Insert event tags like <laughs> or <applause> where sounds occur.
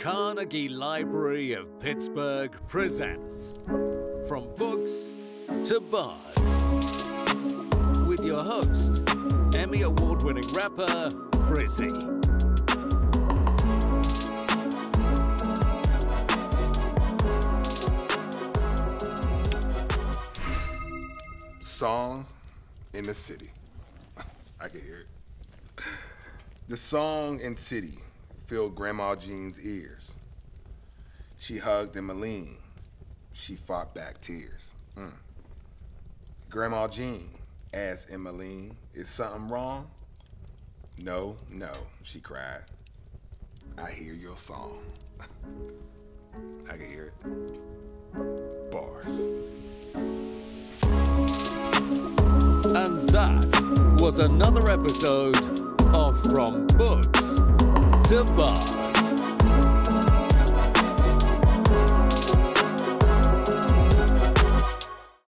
Carnegie Library of Pittsburgh presents From Books to Bars with your host, Emmy Award winning rapper, Frzy. Song in the City. <laughs> I can hear it. The song in City filled Grandma Jean's ears. She hugged Emmeline. She fought back tears. Mm. Grandma Jean asked Emmeline, is something wrong? No, no, she cried. I hear your song. <laughs> I can hear it. Bars. And that was another episode of From Books to Bars.